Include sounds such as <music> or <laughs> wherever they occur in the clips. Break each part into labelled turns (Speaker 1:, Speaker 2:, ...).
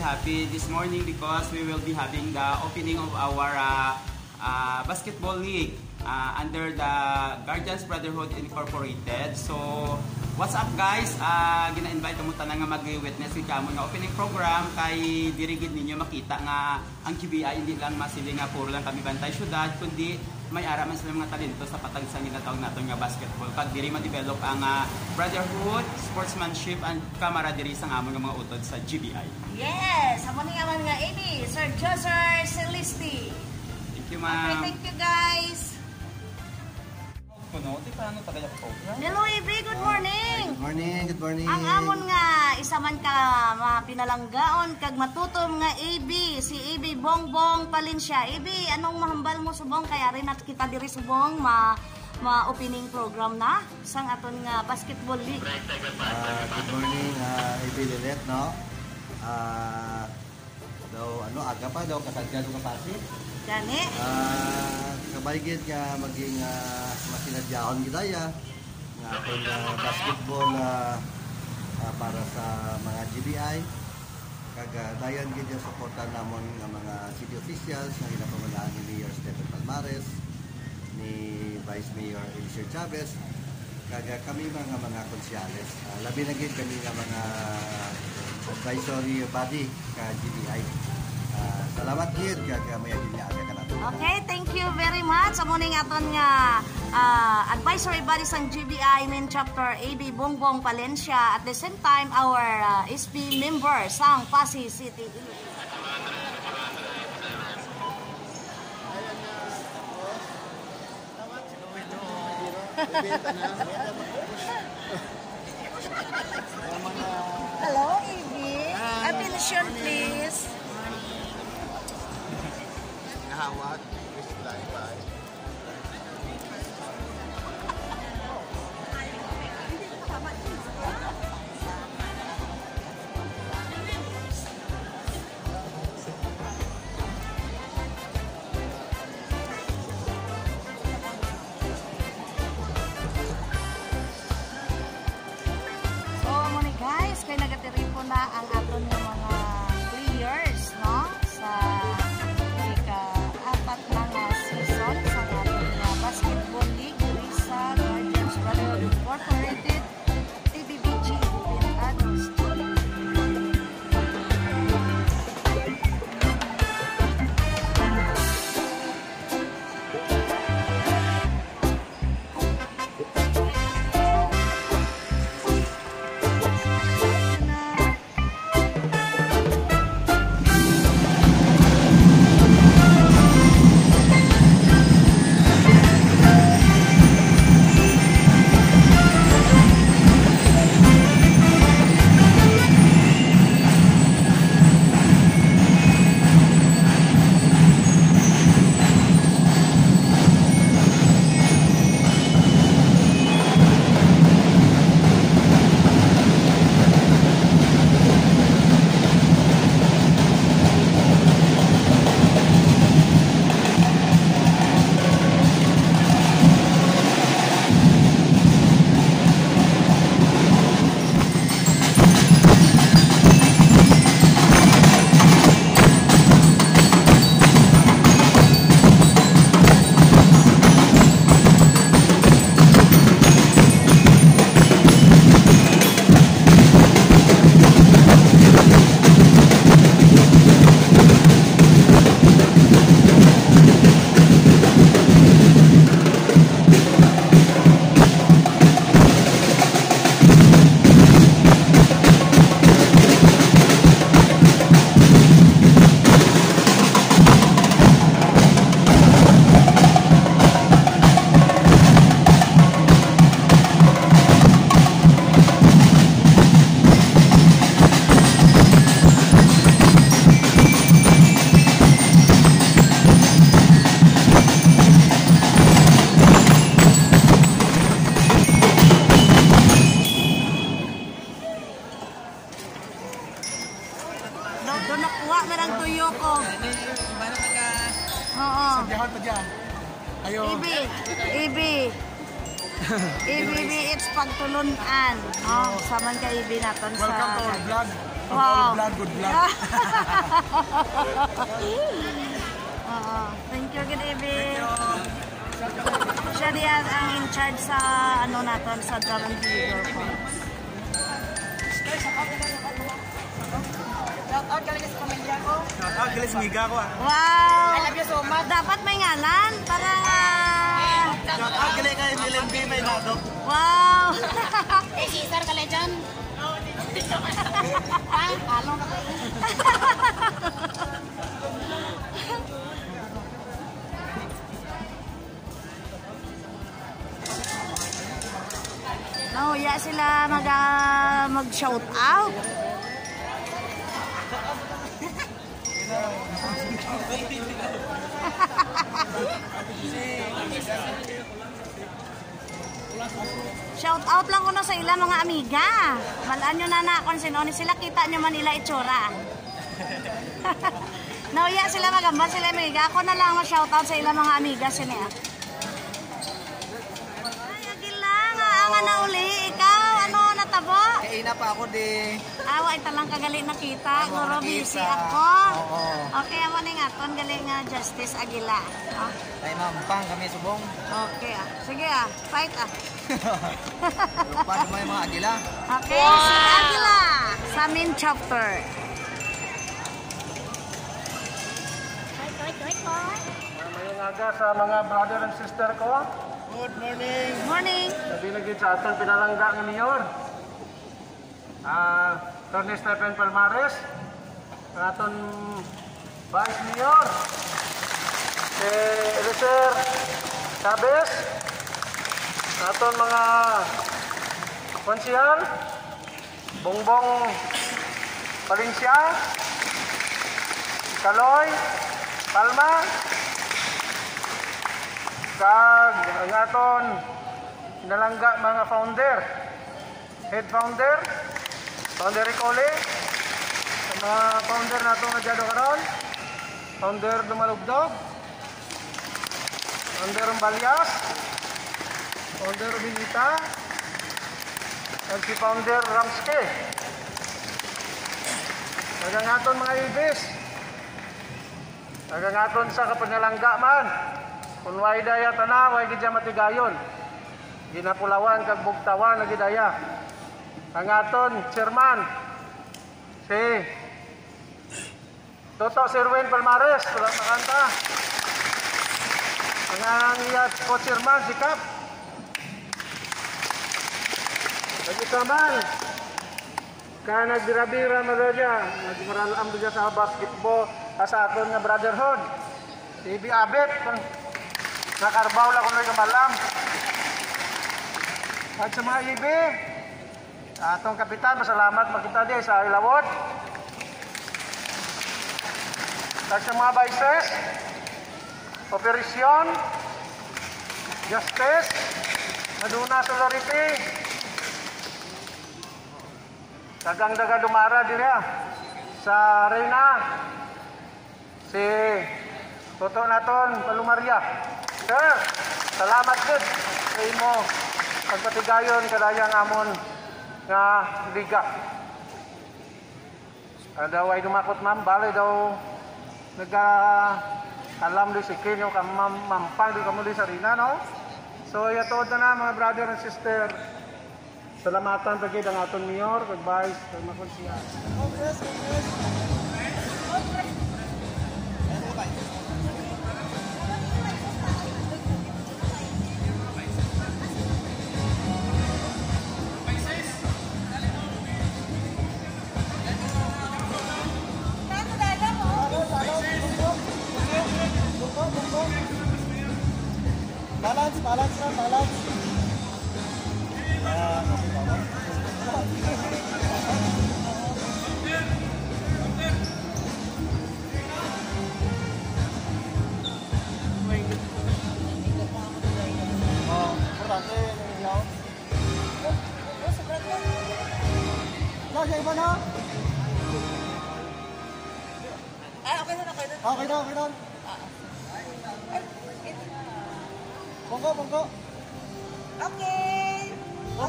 Speaker 1: happy this morning because we will be having the opening of our uh, uh, basketball league uh, under the Guardians Brotherhood Incorporated. So, what's up guys? Uh, gina-invite mo ta nga mag-witness ka mo nga opening program kay dirigid ninyo makita nga ang QBI hindi lang masili nga puro lang kami bantay syudad kundi may ara man sila mga talento sa patag sa ginatawag naton nga basketball kag diri ma-develop ang uh, brotherhood, sportsmanship and camaraderie sa amon nga mga utod sa GBI.
Speaker 2: Yes, amo ni aman nga ini, Sir Joser Celisti.
Speaker 1: Thank you
Speaker 2: Okay,
Speaker 1: ma'am.
Speaker 2: thank you guys.
Speaker 1: Kuno, ti paano tagay ako?
Speaker 2: Hello, Ibi, good morning.
Speaker 3: Good morning, good morning.
Speaker 2: Ang amon nga isa man ka mapinalanggaon kag matutom nga AB si AB Bongbong Palencia. AB anong mahambal mo subong kaya rin at kita diri subong ma ma opening program na sang aton nga basketball league.
Speaker 3: Ah, good morning, uh, Lilet, no? Ah, daw, ano, aga pa daw, kasagyan ko kapasi.
Speaker 2: Gani.
Speaker 3: Ah, kabaygid nga maging uh, masinadyahon gidaya nga atong ah, basketball ah, ah, para sa mga GBI. Kag ah, dayan gid yung suportan namon nga mga city officials nga ginapamulaan ni Mayor Stephen Palmares, ni Vice Mayor Elisir Chavez, kag ah, kami mga mga konsyales. Ah, labi na gid kami nga mga advisory body ka GBI. Ah, salamat gid kag may adin aga ka nato.
Speaker 2: Okay, thank you very much. Amo ning aton nga ah, advisory body sang GBI main chapter AB Bongbong Palencia at the same time our ah, SB member sang Pasig City. Hello, AB. Attention please.
Speaker 4: Nahawak,
Speaker 2: Do, do nakuha na ng tuyo ko. Oo.
Speaker 4: Diyan pa dyan. Ayo.
Speaker 2: Ibi, Ibi. Ibi, Ibi, it's pagtulunan. Oh, saman ka Ibi naton sa...
Speaker 4: Welcome to our vlog.
Speaker 2: Wow.
Speaker 4: vlog, good vlog. <laughs>
Speaker 2: Oo. Thank you, good evening. Siya diyan ang in charge sa ano natin sa Dragon Video po.
Speaker 4: Ah, galis miga ko ah.
Speaker 2: Wow! I love you so much. Dapat may ngalan. Parang, <laughs> <laughs> ah,
Speaker 4: Ah, galing kayo nilang B may nado.
Speaker 2: wow!
Speaker 5: Eh, Caesar ka dyan. Ha? Ano na kayo?
Speaker 2: Nahuya sila mag, ah, mag-shout out. Shout out lang ko na sa ila mga amiga. Malaan nyo na na kung sino ni sila. Kita nyo man ila itsura. <laughs> Nahuya sila magambal sila amiga. Ako na lang mag-shout out sa ila mga amiga sila. Ay, agilang. Ang na uli. Ikaw, ano, natabo?
Speaker 4: Kaina pa ako di.
Speaker 2: Awa, ito lang kagali nakita. Guro, busy ako.
Speaker 4: Oo.
Speaker 2: Okay, amo ni nga. Ton, galing nga Justice Aguila. Ah,
Speaker 4: Ay mampang kami subong.
Speaker 2: Okay, ah. Sige, ah. Fight, ah. <laughs>
Speaker 4: Paano mo yung mga agila?
Speaker 2: Okay, si Aguila. Sa main chapter.
Speaker 5: Wait, wait, wait.
Speaker 6: Mayong aga sa mga brother and sister ko.
Speaker 4: Good morning.
Speaker 2: Morning.
Speaker 6: Sabi lagi sa aton pinalangga ng mayor. Ah, Tony Stephen Palmares. Ang aton Vice Mayor. Si Eliezer Chavez. Aton mga konsihal. Bongbong Valencia. Kaloy. Palma. kag ang aton nalangga mga founder head founder founder Ricole sa mga founder nato nga dyan karon founder Dumalugdog founder Balyas. Founder Binita. Kag si founder Ramske. Kag ang aton mga ibis. Kag ang aton sa kapanalangga man. Kung way daya tana, way gidya matigayon. Ginapulawan kag bugtawan na gidaya. Ang aton chairman. Si Toto Sirwin Palmares, wala makanta. Ang ang iya co-chairman si Kap. Lagi man, ka nagbirabira mo dya, nagmaralam dya sa basketball, sa aton nga brotherhood. Ibi Abet, nakarbaw lang ko na kamalam. At sa mga ibi, atong kapitan, masalamat makita di sa ilawot. Sa mga vices, operasyon, justice, naduna solarity, dagang daga dumara din ya sa Reyna, si Toto naton, Palumaria. Sir, salamat gud sa imo ang patigayon kadayang amon nga liga. Daw ay dumakot ma'am, bali daw naga alam do si Kinyo ka mampang do kamo di sa Rina, no? So yatod na na mga brother and sister. Salamatan pagid ang aton mayor, kag vice, kag makonsiya.
Speaker 4: Balance,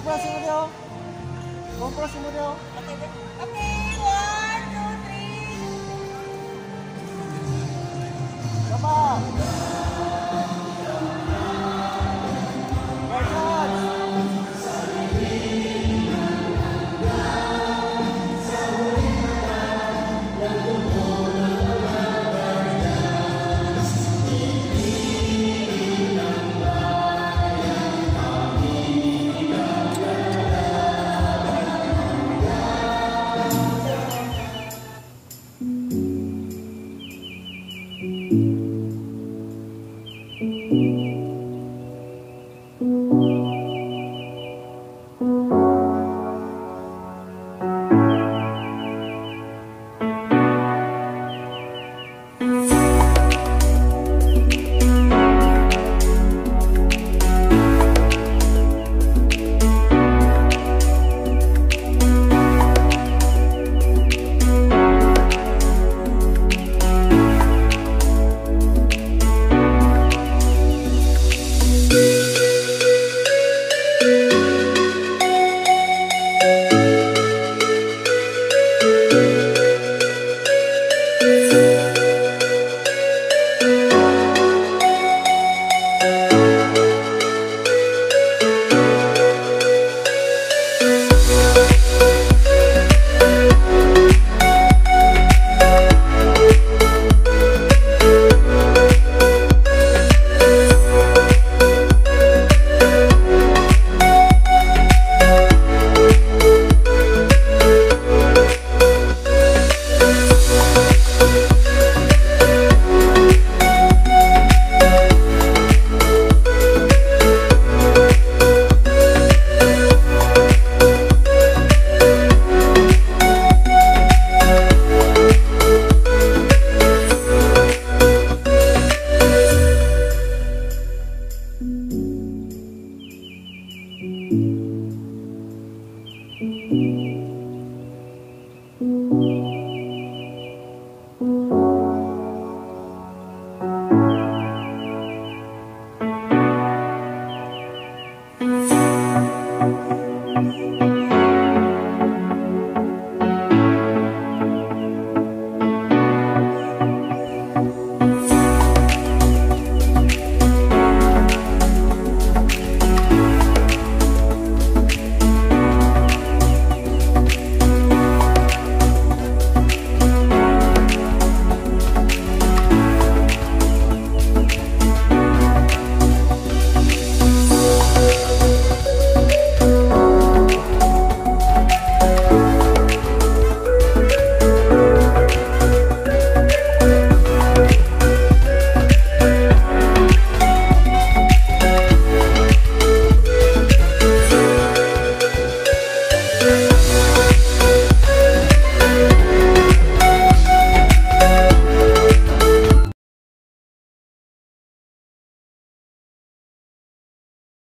Speaker 4: 1 플러스 무료 1 플러스
Speaker 5: 무료
Speaker 4: 오케이 1 2 3
Speaker 5: 잠깐만.
Speaker 7: Thank